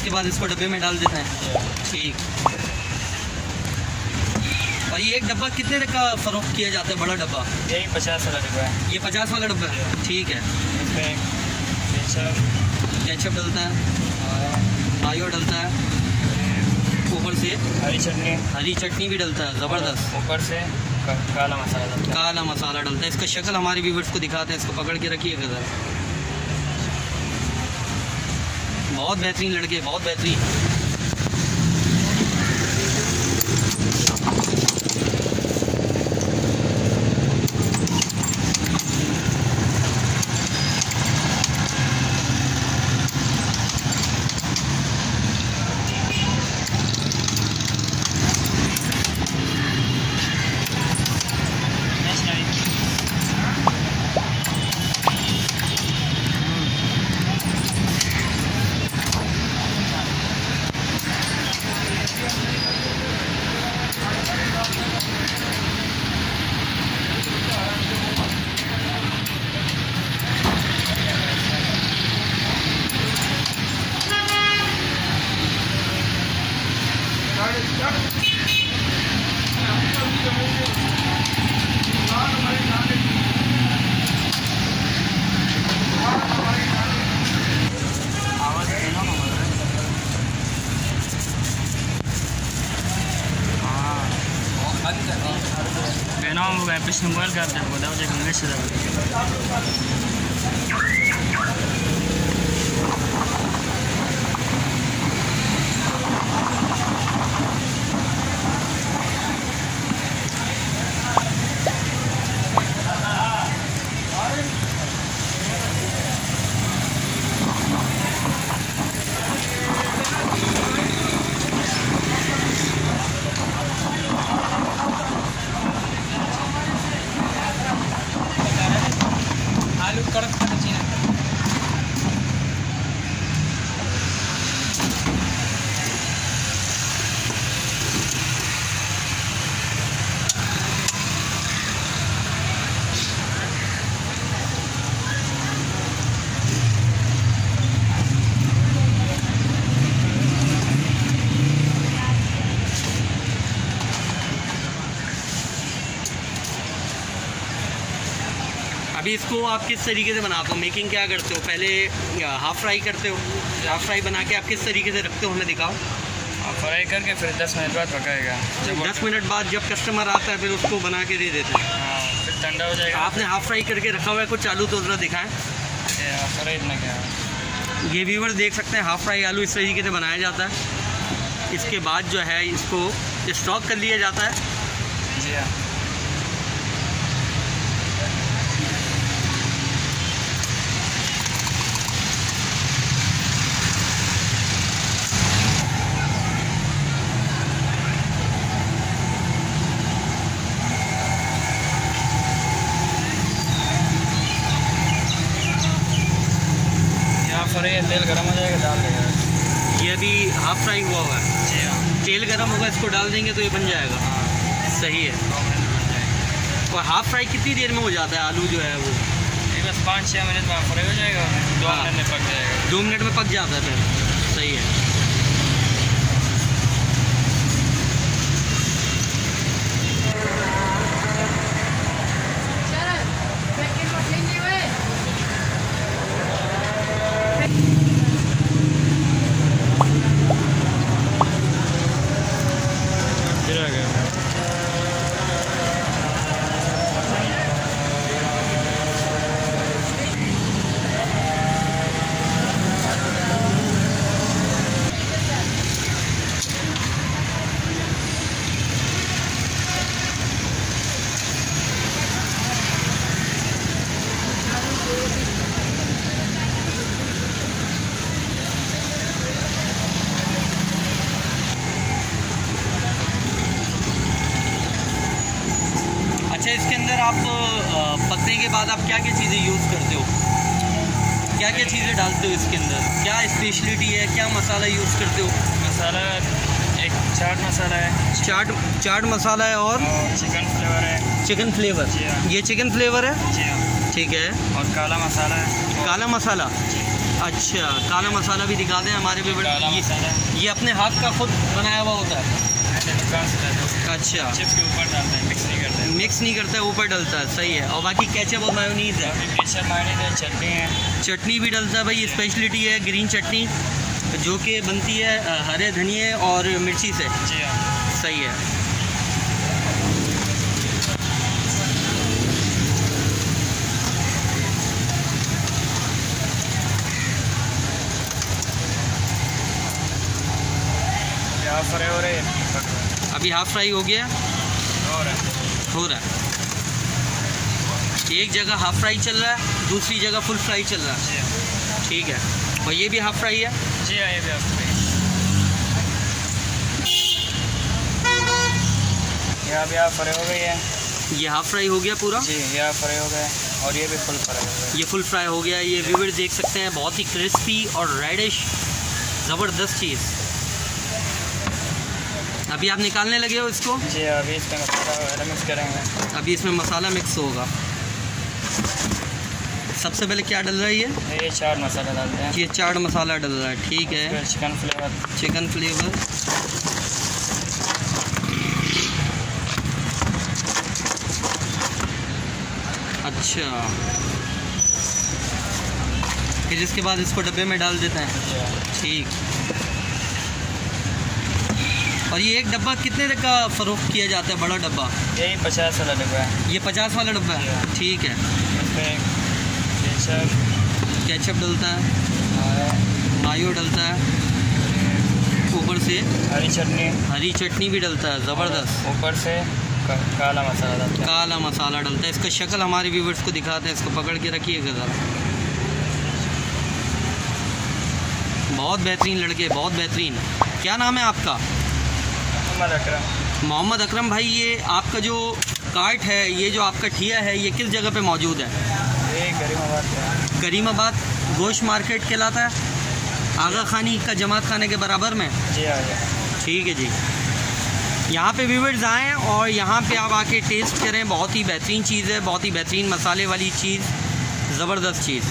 इसके बाद इसको डब्बे में डाल देते हैं। ठीक। और ये एक डब्बा कितने तक का फरोख्त किया जाता है? बड़ा डब्बा? यही पचास वाला डिब्बा है। ये पचास वाला डब्बा है? ठीक है। केचप। केचप डलता है। मायो डलता है। ऊपर से? हरी चटनी। हरी चटनी भी डलता है। ज़बरदस्त। ऊपर से काला मसाला काला मसाला डलता है। इसका शक्ल हमारे व्यूवर्स को दिखाते हैं। इसको पकड़ के रखिएगा ज़रा बहुत बेहतरीन लड़के बहुत बेहतरीन। Habis nungguin kan dan gue tahu jadi अभी इसको आप किस तरीके से बनाते हो? मेकिंग क्या करते हो? पहले हाफ़ फ्राई करते हो? हाफ़ फ्राई बना के आप किस तरीके से रखते हो? हमें दिखाओ। फ्राई करके फिर दस मिनट बाद पकाएगा। जब दस मिनट बाद जब कस्टमर आता है फिर उसको बना के दे देते हैं। हाँ, फिर ठंडा हो जाएगा। आपने हाफ़ फ्राई करके रखा हुआ है कुछ आलू तो ज़रा दिखाएँ। फ्राई इतना क्या? ये व्यूवर देख सकते हैं हाफ़ फ्राई आलू इस तरीके से बनाया जाता है। इसके बाद जो है इसको स्टॉक कर लिया जाता है। जी हाँ यहाँ फ्राई है तेल गर्म हो जाएगा डाल देगा। ये अभी हाफ़ फ्राई हुआ हुआ है। जी हाँ। तेल गर्म होगा इसको डाल देंगे तो ये बन जाएगा। हाँ। सही है। और हाफ़ फ्राई कितनी देर में हो जाता है? आलू जो है वो? बस पाँच छः मिनट में फ्राई हो जाएगा दो हाँ। मिनट में पक जाएगा। दो मिनट में पक जाता है फिर सही है फिर आ गया अच्छा इसके अंदर आप पकने के बाद आप क्या क्या चीज़ें यूज़ करते हो? क्या क्या चीज़ें डालते हो इसके अंदर? क्या स्पेशलिटी है? क्या मसाला यूज़ करते हो? मसाला एक चाट मसाला है। चाट चाट मसाला है और? चिकन फ्लेवर है। चिकन फ्लेवर हाँ। ये चिकन फ्लेवर है? जी हाँ। ठीक है। और काला मसाला है। काला मसाला? अच्छा काला मसाला भी दिखाते हैं हमारे काला ये, ये अपने हाथ का खुद बनाया हुआ होता है। से अच्छा। चिप्स के ऊपर डालते हैं मिक्स नहीं करते। मिक्स नहीं करता है ऊपर डलता है सही है। और बाकी केचप और मायोनीज है। केचप है चटनी है। चटनी भी डलता है भाई स्पेशलिटी है ग्रीन चटनी जो कि बनती है हरे धनिए और मिर्ची से। जी हाँ। सही है यहाँ फ्राई हो रही अभी हाफ़ फ्राई हो गया। है। हो रहा है। एक जगह हाफ़ फ्राई चल रहा है दूसरी जगह फुल फ्राई चल रहा है। हाँ। ठीक है। और ये भी हाफ़ फ्राई है? जी हाँ ये भी आप फ्राई यहाँ भी आप फ्राई हो गई है। ये हाफ़ फ्राई हो गया पूरा? जी यहाँ फ्राई हो गए और ये भी फुल फ्राई हो गए ये फुल फ्राई हो गया ये व्यूवर देख सकते हैं बहुत ही क्रिस्पी और रेडिश ज़बरदस्त चीज़ अभी आप निकालने लगे हो इसको? जी अभी इसमें मसाला वगैरह मिक्स करेंगे। अभी इसमें मसाला मिक्स होगा। सबसे पहले क्या डल रहा है ये? ये चाट मसाला डालते हैं ये चाट मसाला डल रहा है ठीक है। चिकन फ्लेवर चिकन फ्लेवर अच्छा। फिर इसके बाद इसको डब्बे में डाल देते हैं। हाँ। ठीक। और ये एक डब्बा कितने तक का फ़रोख्त किया जाता है बड़ा डब्बा? यही पचास वाला डब्बा है। ये पचास वाला डब्बा है? ठीक है। केचप। डलता है। मायो डलता है। ऊपर से हरी चटनी। हरी चटनी भी डलता है ज़बरदस्त। ऊपर से काला मसाला डालते हैं। काला मसाला डलता है। इसका शक्ल हमारे व्यूवर्स को दिखाते हैं। इसको पकड़ के रखिएगा ज़रा बहुत बेहतरीन लड़के बहुत बेहतरीन। क्या नाम है आपका? मोहम्मद अकरम। मोहम्मद अकरम भाई ये आपका जो कार्ट है ये जो आपका ठिया है ये किस जगह पे मौजूद है? ये गरीबाबाद का है। करीमाबाद गोश्त मार्केट कहलाता है? आगा खानी का जमात खाने के बराबर में? जी हाँ जी हाँ। ठीक है जी। यहाँ पे व्यूवर्स आएँ और यहाँ पे आप आके टेस्ट करें। बहुत ही बेहतरीन चीज़ है बहुत ही बेहतरीन मसाले वाली चीज़ ज़बरदस्त चीज़।